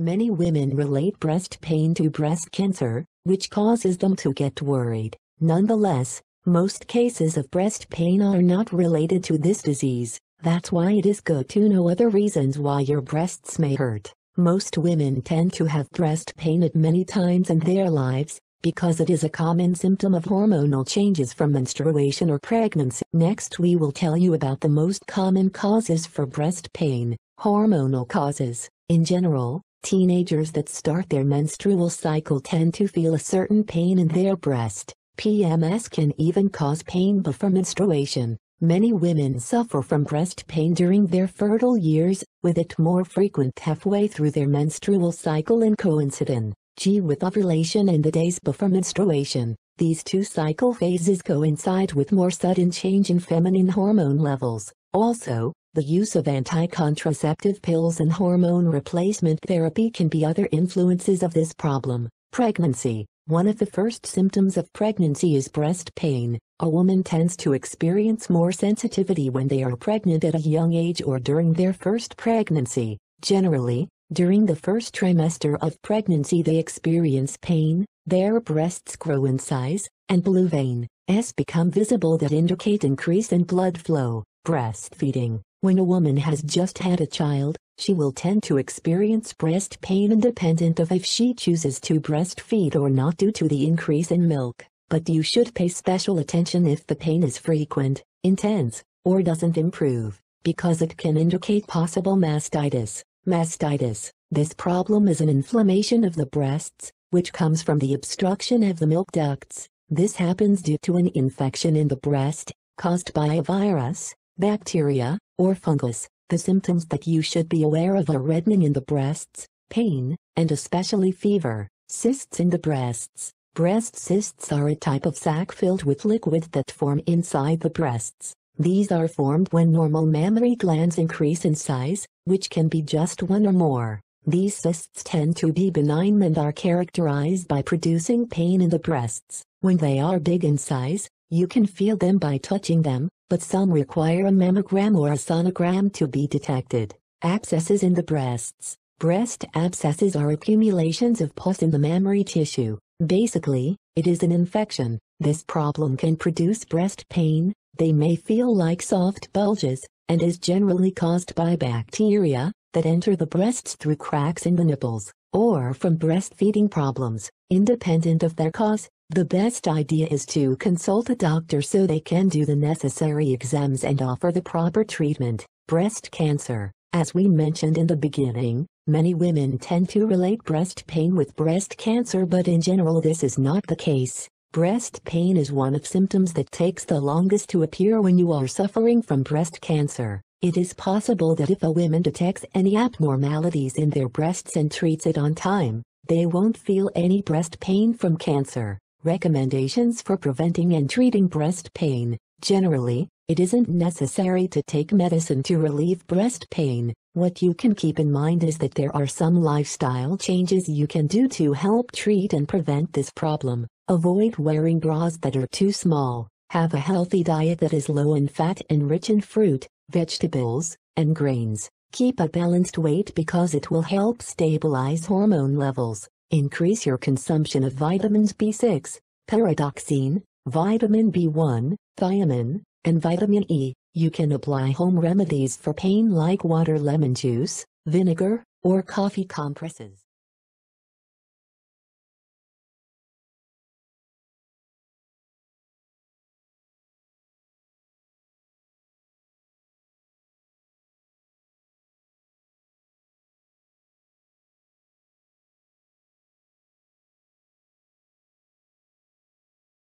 Many women relate breast pain to breast cancer, which causes them to get worried. Nonetheless, most cases of breast pain are not related to this disease. That's why it is good to know other reasons why your breasts may hurt. Most women tend to have breast pain at many times in their lives, because it is a common symptom of hormonal changes from menstruation or pregnancy. Next we will tell you about the most common causes for breast pain, hormonal causes. In general, teenagers that start their menstrual cycle tend to feel a certain pain in their breast. PMS can even cause pain before menstruation. Many women suffer from breast pain during their fertile years, with it more frequent halfway through their menstrual cycle and coincident G with ovulation and the days before menstruation. These two cycle phases coincide with more sudden change in feminine hormone levels. Also, the use of anti-contraceptive pills and hormone replacement therapy can be other influences of this problem. Pregnancy One of the first symptoms of pregnancy is breast pain. A woman tends to experience more sensitivity when they are pregnant at a young age or during their first pregnancy. Generally, during the first trimester of pregnancy they experience pain, their breasts grow in size, and blue veins become visible that indicate increase in blood flow. Breastfeeding When a woman has just had a child, she will tend to experience breast pain independent of if she chooses to breastfeed or not due to the increase in milk but you should pay special attention if the pain is frequent, intense, or doesn't improve, because it can indicate possible mastitis. Mastitis, this problem is an inflammation of the breasts, which comes from the obstruction of the milk ducts. This happens due to an infection in the breast, caused by a virus, bacteria, or fungus. The symptoms that you should be aware of are reddening in the breasts, pain, and especially fever, cysts in the breasts, Breast cysts are a type of sac filled with liquid that form inside the breasts. These are formed when normal mammary glands increase in size, which can be just one or more. These cysts tend to be benign and are characterized by producing pain in the breasts. When they are big in size, you can feel them by touching them, but some require a mammogram or a sonogram to be detected. Abscesses in the breasts. Breast abscesses are accumulations of pus in the mammary tissue. Basically, it is an infection. This problem can produce breast pain, they may feel like soft bulges, and is generally caused by bacteria that enter the breasts through cracks in the nipples, or from breastfeeding problems. Independent of their cause, the best idea is to consult a doctor so they can do the necessary exams and offer the proper treatment. Breast cancer. As we mentioned in the beginning, Many women tend to relate breast pain with breast cancer but in general this is not the case. Breast pain is one of symptoms that takes the longest to appear when you are suffering from breast cancer. It is possible that if a woman detects any abnormalities in their breasts and treats it on time, they won't feel any breast pain from cancer. Recommendations for preventing and treating breast pain. Generally, it isn't necessary to take medicine to relieve breast pain. What you can keep in mind is that there are some lifestyle changes you can do to help treat and prevent this problem. Avoid wearing bras that are too small. Have a healthy diet that is low in fat and rich in fruit, vegetables, and grains. Keep a balanced weight because it will help stabilize hormone levels. Increase your consumption of vitamins B6, pyridoxine, vitamin B1, thiamine, and vitamin E. You can apply home remedies for pain like water lemon juice, vinegar, or coffee compresses.